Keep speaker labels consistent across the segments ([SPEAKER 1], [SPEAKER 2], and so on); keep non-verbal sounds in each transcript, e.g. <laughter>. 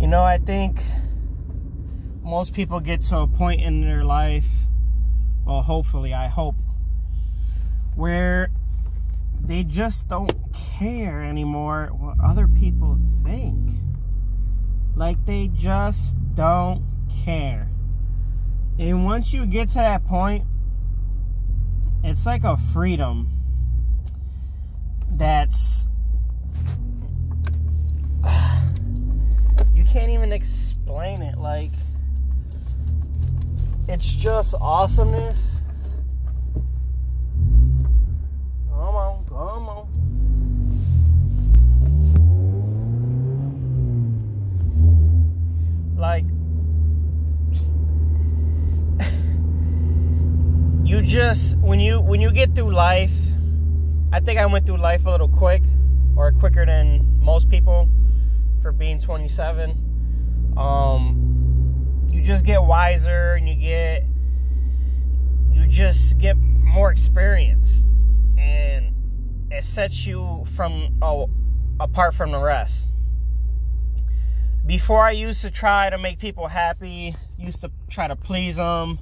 [SPEAKER 1] You know, I think most people get to a point in their life, well, hopefully, I hope, where they just don't care anymore what other people think. Like, they just don't care. And once you get to that point, it's like a freedom that's can't even explain it like it's just awesomeness. Come on come on. Like you just when you when you get through life i think i went through life a little quick or quicker than most people for being 27 um you just get wiser and you get you just get more experience and it sets you from oh apart from the rest. Before i used to try to make people happy used to try to please them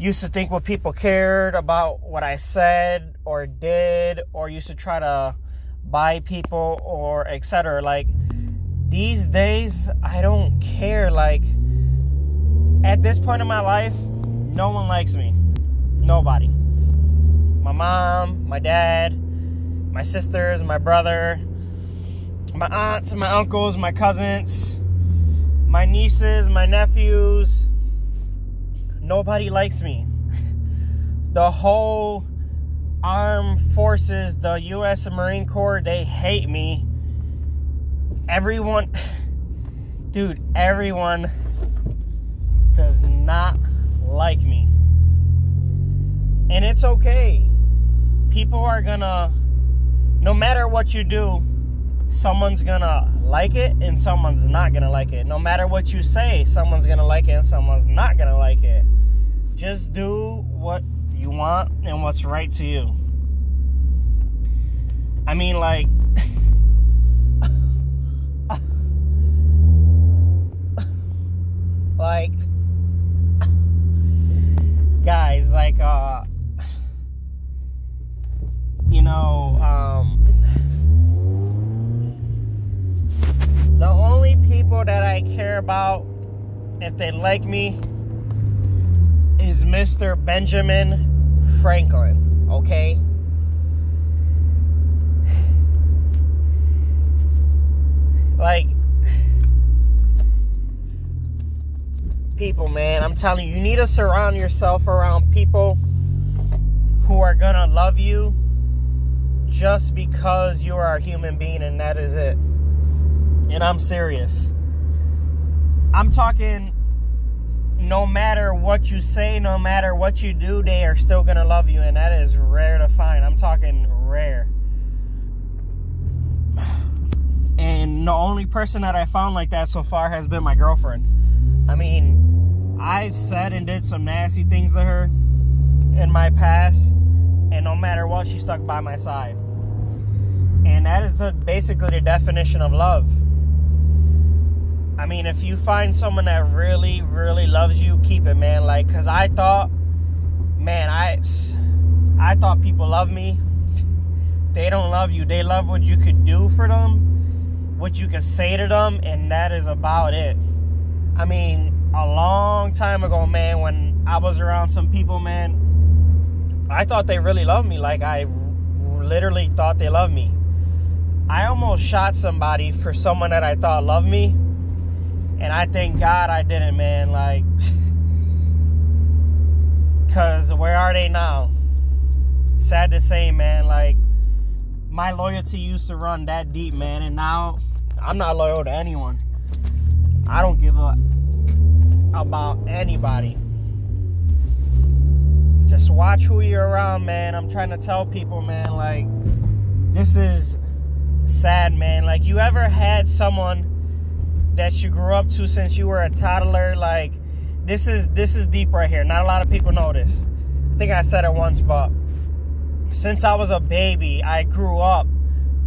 [SPEAKER 1] used to think what people cared about what I said or did, or used to try to buy people or etc. Like these days, I don't care. Like at this point in my life, no one likes me. Nobody. My mom, my dad, my sisters, my brother, my aunts, my uncles, my cousins, my nieces, my nephews, nobody likes me. <laughs> The whole armed forces, the U.S. Marine Corps, they hate me. Everyone, <sighs> dude, everyone does not like me. And it's okay. People are gonna, no matter what you do, someone's gonna like it and someone's not gonna like it. No matter what you say, someone's gonna like it and someone's not gonna like it. Just do what you want and what's right to you. I mean, like, <laughs> like, guys, like, uh, you know, um, the only people that I care about, if they like me, is Mr. Benjamin Franklin, okay? Like, people, man, I'm telling you, you need to surround yourself around people who are gonna love you just because you are a human being and that is it. And I'm serious. I'm talking no matter what you say, no matter what you do, they are still gonna love you, and that is rare to find. I'm talking rare. And the only person that I found like that so far has been my girlfriend. I mean, I've said and did some nasty things to her in my past, and no matter what, she stuck by my side. And that is the basically the definition of love. I mean, if you find someone that really, really loves you, keep it, man. Like, cause I thought, man, I, I thought people love me. They don't love you. They love what you could do for them what you can say to them, and that is about it. I mean, a long time ago, man, when I was around some people, man, I thought they really loved me. Like, I literally thought they loved me. I almost shot somebody for someone that I thought loved me, and I thank God I didn't, man. Like, <laughs> because where are they now? Sad to say, man. Like, my loyalty used to run that deep, man, and now I'm not loyal to anyone. I don't give up about anybody. Just watch who you're around, man. I'm trying to tell people, man, like this is sad, man. Like you ever had someone that you grew up to since you were a toddler, like this is this is deep right here. Not a lot of people know this. I think I said it once, but since I was a baby, I grew up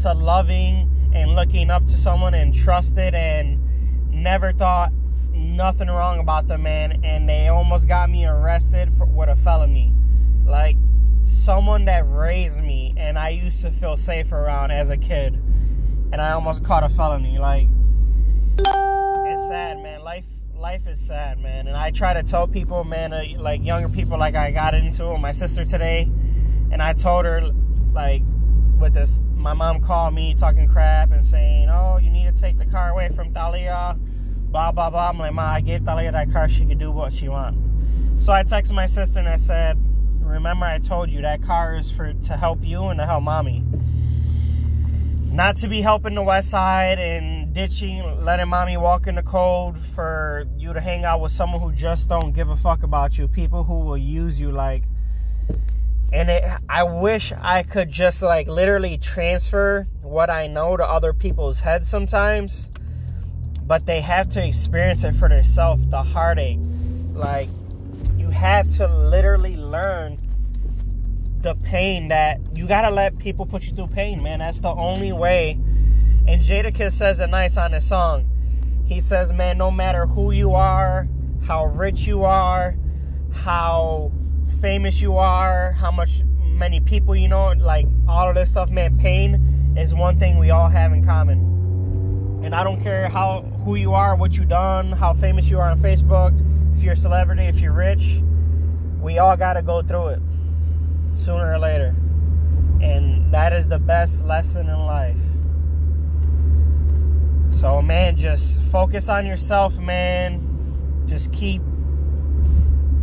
[SPEAKER 1] to loving and looking up to someone and trusted and never thought nothing wrong about them, man, and they almost got me arrested for with a felony. Like someone that raised me and I used to feel safe around as a kid, and I almost caught a felony. Like it's sad, man. Life life is sad, man. And I try to tell people, man, uh, like younger people, like I got into with my sister today, and I told her, like, with this, my mom called me talking crap and saying, oh, you need to take the car away from Thalia, blah blah blah. I'm like, ma, I gave Thalia that car, she could do what she want. So I texted my sister and I said, remember I told you that car is for to help you and to help mommy. Not to be helping the west side and ditching, letting mommy walk in the cold for you to hang out with someone who just don't give a fuck about you. People who will use you like and it, I wish I could just like literally transfer what I know to other people's heads sometimes, but they have to experience it for themselves. The heartache, like you have to literally learn the pain that you gotta let people put you through pain, man. That's the only way. And Jadakiss says it nice on his song. He says, man, no matter who you are, how rich you are, how famous you are, how much many people you know, like all of this stuff, man, pain is one thing we all have in common. And I don't care how who you are, what you done, how famous you are on Facebook, if you're a celebrity, if you're rich, we all got to go through it sooner or later. And that is the best lesson in life. So, man, just focus on yourself, man. Just keep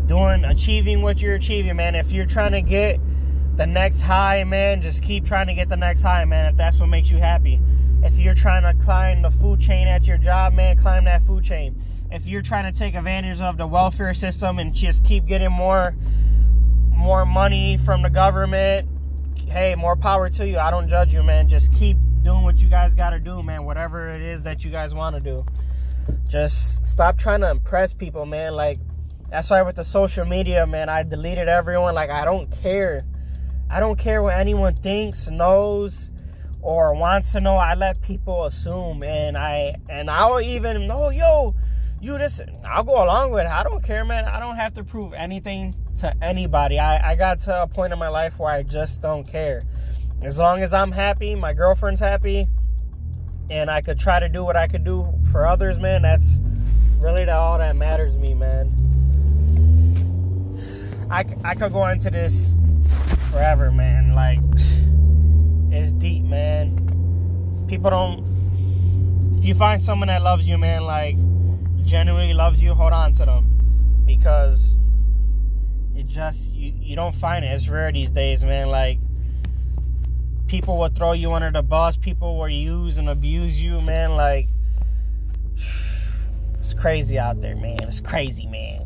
[SPEAKER 1] doing, achieving what you're achieving, man. If you're trying to get the next high, man, just keep trying to get the next high, man, if that's what makes you happy. If you're trying to climb the food chain at your job, man, climb that food chain. If you're trying to take advantage of the welfare system and just keep getting more more money from the government, hey, more power to you. I don't judge you, man. Just keep doing what you guys got to do, man. Whatever it is that you guys want to do. Just stop trying to impress people, man. Like that's why with the social media, man, I deleted everyone. Like I don't care. I don't care what anyone thinks, knows, or wants to know. I let people assume, and I and I'll even know, yo, you this. I'll go along with it. I don't care, man. I don't have to prove anything to anybody. I, I got to a point in my life where I just don't care. As long as I'm happy, my girlfriend's happy, and I could try to do what I could do for others, man, that's really all that matters to me, man. I, I could go into this forever, man. Like, it's deep, man. People don't. If you find someone that loves you, man, like, genuinely loves you, hold on to them. Because it just you, you don't find it. It's rare these days, man. Like people will throw you under the bus, people will use and abuse you, man. Like <sighs> it's crazy out there, man. It's crazy, man.